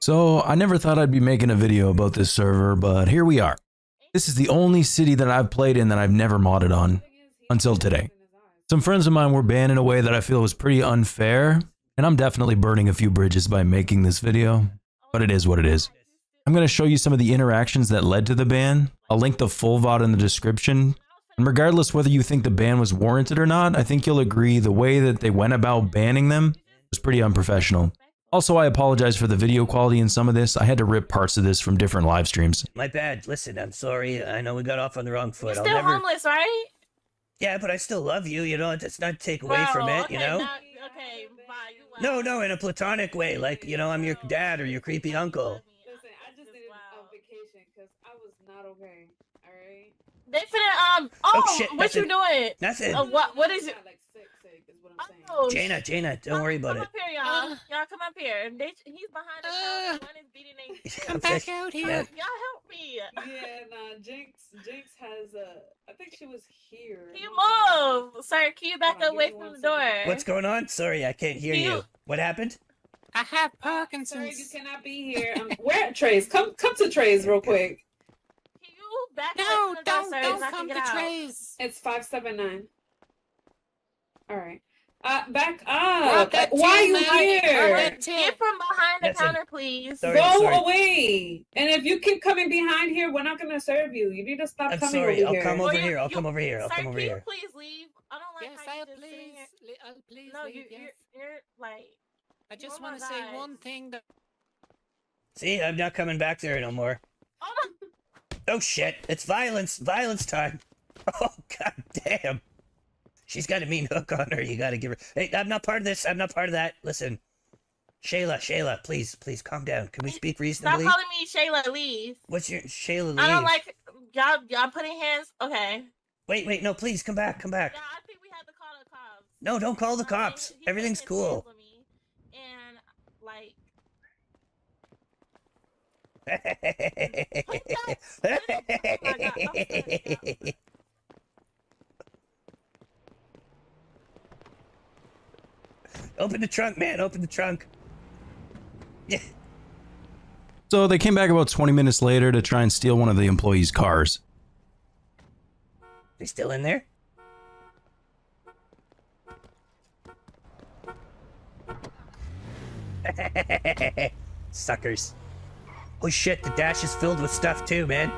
So, I never thought I'd be making a video about this server, but here we are. This is the only city that I've played in that I've never modded on until today. Some friends of mine were banned in a way that I feel was pretty unfair, and I'm definitely burning a few bridges by making this video, but it is what it is. I'm going to show you some of the interactions that led to the ban. I'll link the full VOD in the description. And regardless whether you think the ban was warranted or not, I think you'll agree the way that they went about banning them was pretty unprofessional. Also, I apologize for the video quality in some of this. I had to rip parts of this from different live streams. My bad. Listen, I'm sorry. I know we got off on the wrong foot. You're I'll still never. homeless, right? Yeah, but I still love you. You know, it's not take away from Well, it. You know. now- okay, bye. You. No, no, in a platonic way, like you know, I'm your dad or your creepy uncle. Listen, I just needed Wow. a vacation because I was not okay. All right. They finna um. Oh, shit, what you doing? Nothing. Oh, what? What is it? Oh, Jaina, Jaina, don't worry about come it. up here, y'all. y'all come up here. They, he's behind the Uh. One is beating a. Come back out here. Yeah. Y'all help me. Yeah, nah. Jinx, Jinx has a. I think she was here. Can you Hold move? Sir, can you back Hold on, away from one the door? second. What's going on? Sorry, I can't hear You- you. What happened? I have Parkinson's. Sorry, you cannot be here. Um, where at Trace? Come, come to Trace real quick. Can you back No, away from the door, don't, don't so I can come to out? Trace. It's five seven nine. All right. Uh, back up. get Why are you man. Here? get from behind the Listen. counter, please. Sorry, Go sorry. away. And if you keep coming behind here, we're not gonna serve you. You need to stop I'm coming sorry. over I'll here. come Well, over you- here. I'll you- come over here. I'll sir, come over here. please leave? I don't like Yes, how you I'll just please. li- I'll please No, leave, you, yes. you're, you're like. I just oh want to say one thing that See, I'm not coming back there no more. Oh my Oh shit! It's violence. Violence time. Oh god damn. She's got a mean hook on her. You gotta give her. Hey, I'm not part of this. I'm not part of that. Listen, Shayla, Shayla, please, please calm down. Can we speak reasonably? Stop calling me Shayla. Leave. What's your Shayla? I don't like y'all. Y'all putting hands. Okay. Wait, wait, no, please come back, come back. Yeah, I think we have to call the cops. No, don't call the cops. he Everything's cool. hands on me, And like, Open the trunk, man. Open the trunk. Yeah. So they came back about 20 minutes later to try and steal one of the employees' cars. They still in there? Suckers. Oh shit, the dash is filled with stuff too, man.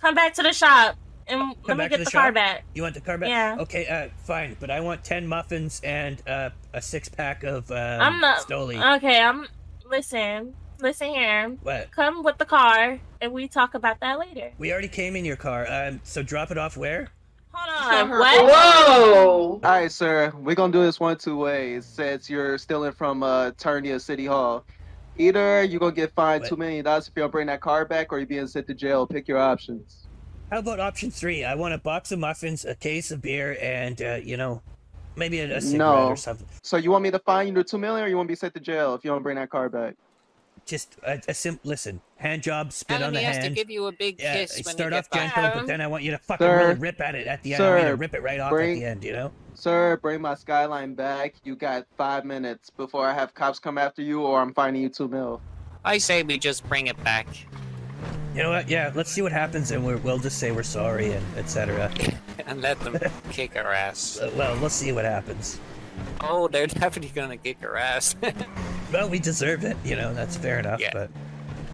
come back to the shop and let me back get to the, the car back. You want the car back? Yeah. Okay, uh, fine. But I want 10 muffins and uh, a six pack of um, I'm not. Stoli. Okay, I'm. Listen, listen here. what? Come with the car, and we talk about that later. We already came in your car. Um, so drop it off where? Hold on. What? Whoa! All right, sir. We're gonna do this one two ways. Since you're stealing from uh, Turnia City Hall, either you're gonna get fined What? two million dollars if you don't bring that car back, or you're being sent to jail. Pick your options. How about option three? I want a box of muffins, a case of beer, and, uh, you know, maybe a, a cigarette No. or something. So you want me to fine you the two million, or you want to be sent to jail if you don't bring that car back? Just a, a sim. Listen, hand job, spit Alan on the he has to give you a big Yeah, kiss I when start you off get back. gentle, but then I want you to fucking Sir, really rip at it at the end. I want you to rip it right off bring- at the end, you know? Sir, bring my skyline back. You got five minutes before I have cops come after you, or I'm fining you two mil. I say we just bring it back You know what? Yeah, let's see what happens, and we're, we'll just say we're sorry and etc. and let them kick our ass. Uh, well, let's see what happens. Oh, they're definitely gonna kick our ass. Well, we deserve it. You know, that's fair enough. Yeah. But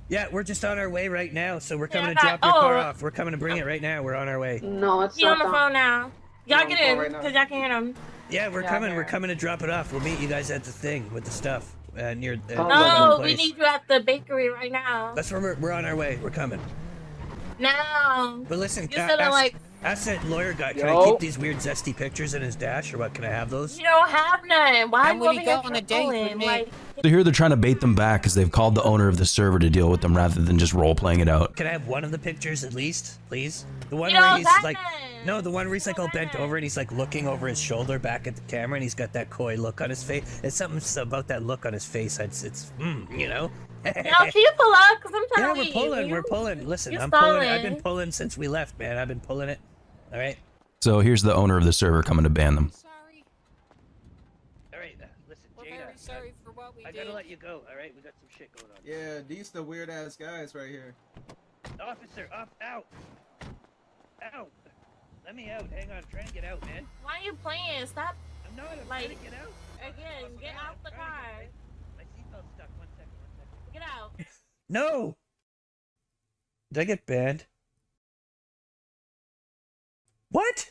yeah, we're just on our way right now, so we're coming I to drop got- your car oh. off. We're coming to bring it right now. We're on our way. No, it's He on the that. phone now. Y'all get the in, right now. cause y'all can hear them. Yeah, we're Yeah, coming. We're coming to drop it off. We'll meet you guys at the thing with the stuff uh, near. Uh, Oh, No, we need you at the bakery right now. That's where we're, we're on our way. We're coming. Now. But listen, You said I ask, like ask that lawyer guy. Can I keep these weird zesty pictures in his dash, or what? Can I have those? you don't have none. Why And are you will over you here go on a date with me? Like, So here they're trying to bait them back because they've called the owner of the server to deal with them rather than just role playing it out. Can I have one of the pictures at least, please? The one You where don't he's got like, none. no, the one where he's like all bent over and he's like looking over his shoulder back at the camera and he's got that coy look on his face. It's something about that look on his face. It's, it's, mm, you know. Yo, can you pull up? Cause I'm yeah, we're pulling. You- We're pulling. Listen, you're I'm pulling. I've been pulling since we left, man. I've been pulling it. All right. So here's the owner of the server coming to ban them. Sorry. All right. Uh, listen. We're Jada, very sorry for what we I did. gotta let you go. All right, we got some shit going on. Yeah, these the weird ass guys right here. Officer, up, out, out. Let me out. Hang on, I'm trying to get out, man. Why are you playing? Stop I'm not. I'm Like, trying to get out. again. Get out the car. trying to get- My, my seatbelt's stuck. One second. One second. Get out. No. Did I get banned? What?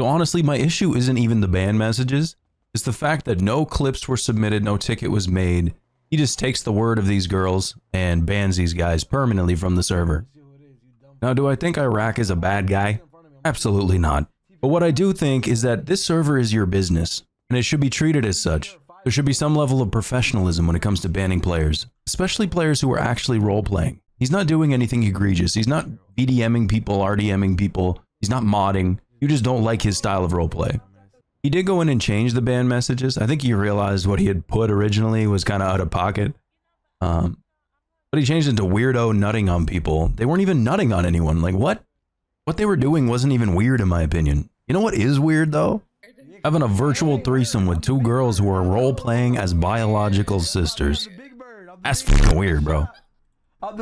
So honestly, my issue isn't even the ban messages. It's the fact that no clips were submitted, no ticket was made. He just takes the word of these girls and bans these guys permanently from the server. Now, do I think Iraq is a bad guy? Absolutely not. But what I do think is that this server is your business, and it should be treated as such. There should be some level of professionalism when it comes to banning players, especially players who are actually role playing. He's not doing anything egregious. He's not BDMing people, RDMing people. He's not modding. You just don't like his style of roleplay. He did go in and change the ban messages. I think he realized what he had put originally was kind of out of pocket. Um, but he changed it to weirdo nutting on people. They weren't even nutting on anyone. Like, what? What they were doing wasn't even weird, in my opinion. You know what is weird, though? Having a virtual threesome with two girls who are role playing as biological sisters. That's fucking weird, bro.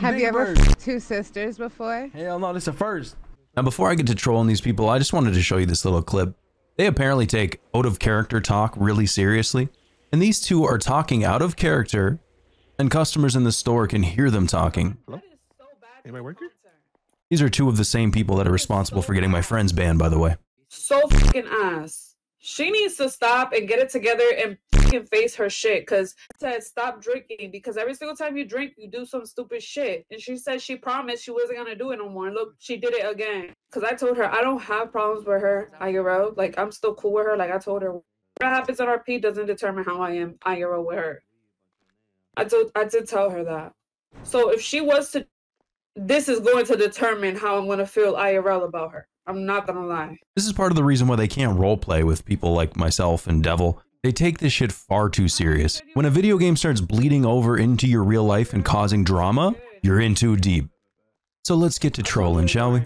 Have you ever f- two sisters before? Hell no, this is a first. Now, before I get to trolling these people, I just wanted to show you this little clip. They apparently take out of character talk really seriously, and these two are talking out of character, and customers in the store can hear them talking. Anybody working? These are two of the same people that are responsible for getting my friends banned, by the way. So fucking ass. She needs to stop and get it together and fucking face her shit. Cause said stop drinking because every single time you drink, you do some stupid shit. And she said she promised she wasn't gonna do it no more. And look, she did it again. Cause I told her I don't have problems with her IRL. Like I'm still cool with her. Like I told her what happens on RP doesn't determine how I am IRL with her. I told I did tell her that. So if she was to this is going to determine how I'm gonna feel IRL about her. I'm not gonna lie. This is part of the reason why they can't role play with people like myself and Devil. They take this shit far too serious. When a video game starts bleeding over into your real life and causing drama, you're in too deep. So let's get to trolling, shall we?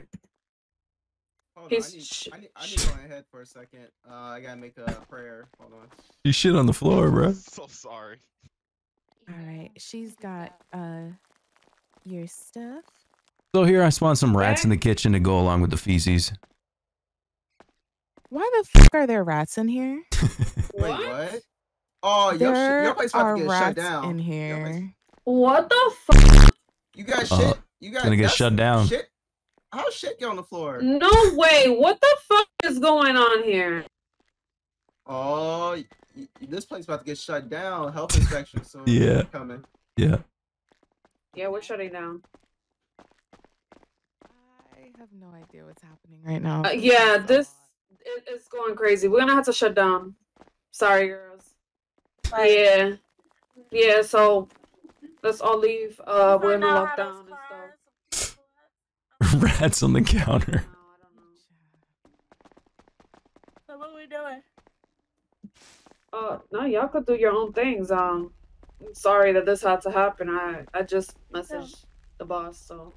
Hold on, I need, sh- I need, I need to go ahead for a second. Uh, I gotta make a prayer. Hold on. You shit on the floor, bro. So sorry. All right, she's got uh your stuff. So here I spawned some rats in the kitchen to go along with the feces. Why the fuck are there rats in here? Wait, what? Oh, your, sh- there your place about are to get rats shut down. in Your place- here. What the fuck? You got Uh, shit. You got gonna get shut down. Shit. How shit get on the floor? No way. What the fuck is going on here? Oh, y- y- this place about to get shut down. Health inspection soon. Yeah. Coming. Yeah. Yeah, we're shutting down. I have no idea what's happening right now. Uh, yeah, this it, it's going crazy. We're gonna have to shut down. Sorry, girls. Yeah, yeah. So let's all leave. Uh, we're in a Find out how those lockdown and stuff. rats on the counter. No, I don't know. So what we doing? Uh, no, y'all could do your own things. Um, I'm sorry that this had to happen. I I just messaged the boss, so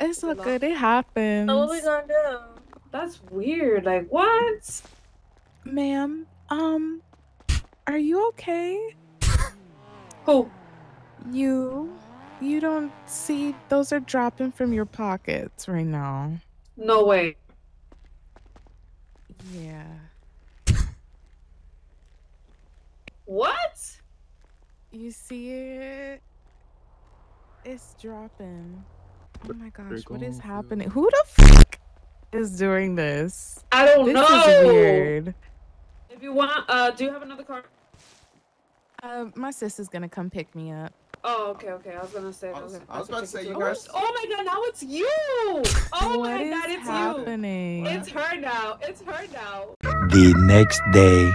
It's not Good good. It happens. So what we gonna do? That's weird. Like what? Ma'am, um, are you okay? Who? You, you don't see those are dropping from your pockets right now. No way. Yeah. What? You see it? It's dropping. Oh my gosh, what is happening? Who the fuck is doing this? I don't This know. is weird. If you want, uh, do you have another car? Uh, my sister's gonna come pick me up. Oh, okay, okay. I was gonna say. I was- okay, I was about to say you the guys- Oh my god! Now it's you. Oh What my god! It's happening? you. It's her now. It's her now. The next day.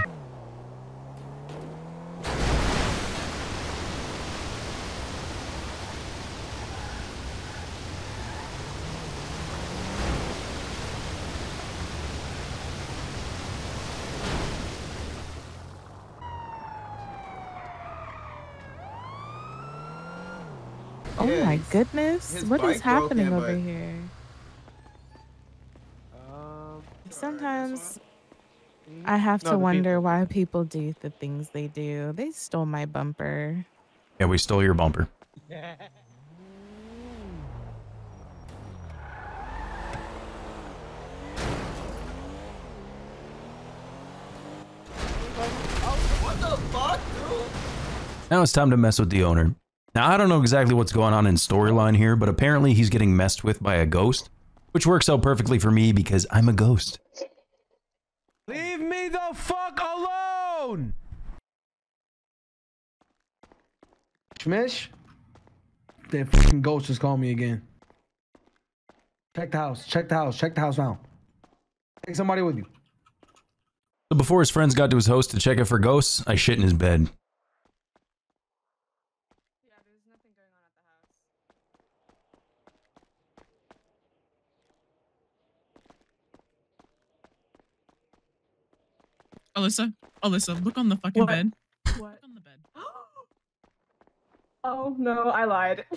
Oh Yeah, my goodness, what is happening him, over but- here? Um, Sometimes I have No, to wonder people. why people do the things they do. They stole my bumper. Yeah, we stole your bumper. What the fuck, dude? Now it's time to mess with the owner. Now, I don't know exactly what's going on in storyline here, but apparently he's getting messed with by a ghost, which works out perfectly for me because I'm a ghost. Leave me the fuck alone! Schmish? That fucking ghost just called me again. Check the house. Check the house. Check the house now. Take somebody with you. So before his friends got to his house to check it for ghosts, I shit in his bed. Alyssa, Alyssa, look on the fucking What? bed. What? Look on the bed. Oh no, I lied.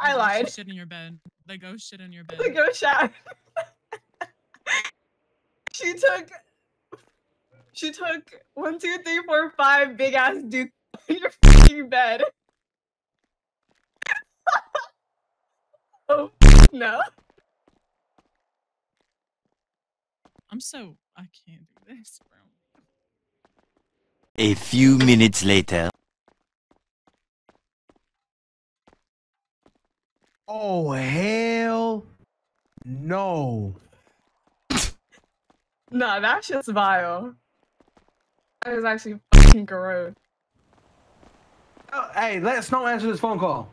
I The ghost lied. Shit in your bed. The ghost shit in your bed. The ghost shot. she took. She took one, two, three, four, five big ass dudes in your fucking bed. oh no. I'm so I can't do this, bro. A few minutes later. Oh, hell no. Nah, that's just vile. That is actually fucking gross. Oh, hey, let Snow answer this phone call.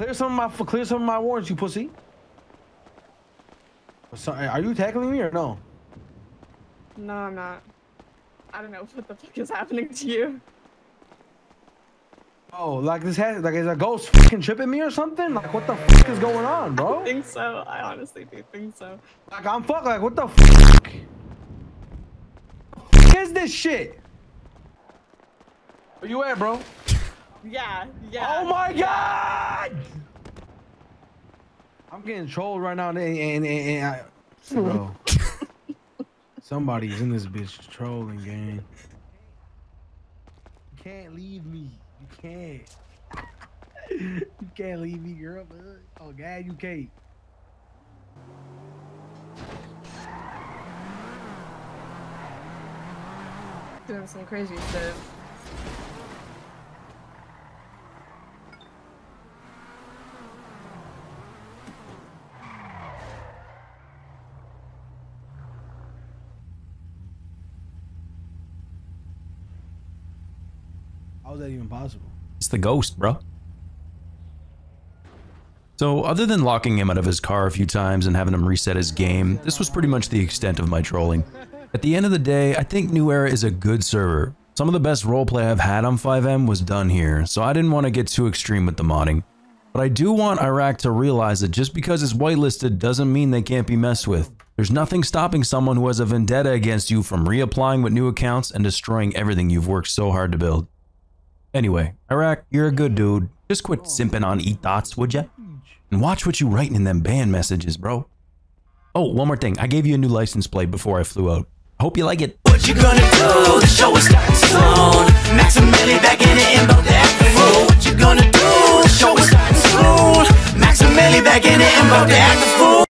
clear some of my clear some of my warrants, you pussy. So, uh, are you tackling me or no? No, I'm not. I don't know what the fuck is happening to you. Oh, like this has like is a ghost fucking tripping me or something? Like what the fuck is going on, bro? I think so. I honestly do think so. Like I'm fuck like what the fuck? What is this shit? Where you at, bro? Yeah, yeah. Oh my god! I'm getting trolled right now, and, and, and, and I, bro, somebody's in this bitch trolling, game. You can't leave me. You can't. you can't leave me, girl. Oh God, you can't. Doing some crazy shit. How is that even possible? It's the ghost, bro. So, other than locking him out of his car a few times and having him reset his game, this was pretty much the extent of my trolling. At the end of the day, I think New Era is a good server. Some of the best roleplay I've had on FiveM was done here, so I didn't want to get too extreme with the modding. But I do want Iraq to realize that just because it's whitelisted doesn't mean they can't be messed with. There's nothing stopping someone who has a vendetta against you from reapplying with new accounts and destroying everything you've worked so hard to build. Anyway, Iraq, you're a good dude. Just quit simping on dots, would ya? And watch what you writing in them ban messages, bro. Oh, one more thing. I gave you a new license plate before I flew out. Hope you like it. What you gonna do? The show is starting soon. Maximilian back in and about to act the fool. What you gonna do? The show is starting soon. Maximilian back in and about to act the.